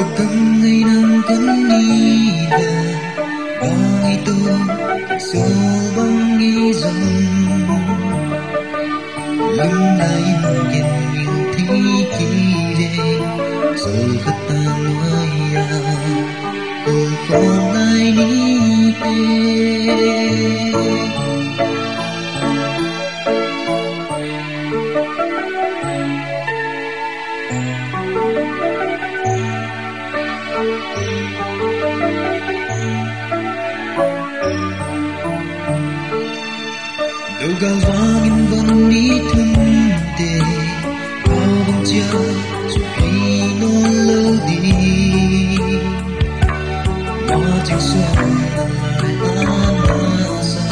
kekengainan kunida Bang itu subang izan Lindai mungkin minti kide Sulkat tanwaya Kukulai nite Kukulai nite lại nhìn nhìn thi kỳ đề rồi khất ta nói à con ai đi tê Gawangin ban itunde Awang dia Supino lodi Wajing suang Nalay anasa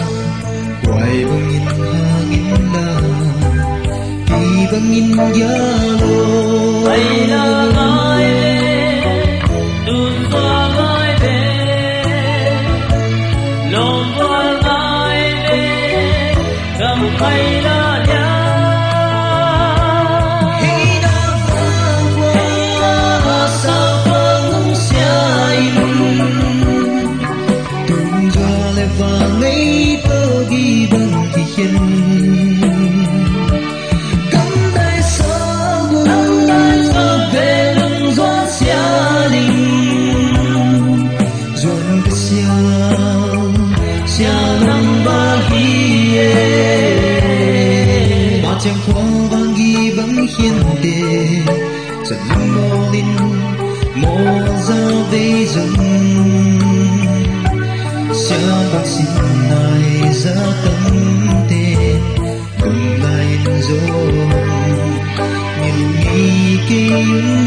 Quay bangin hangin la Ibangin yalo Ay na ngay 快乐。Ba chẳng khoa vang ghi vẫn hiên đề Giật lưng mô linh Mô ra về rừng. Xia bác xin này ra tâm tê Cùng lại rồi. Nhìn nghi kinh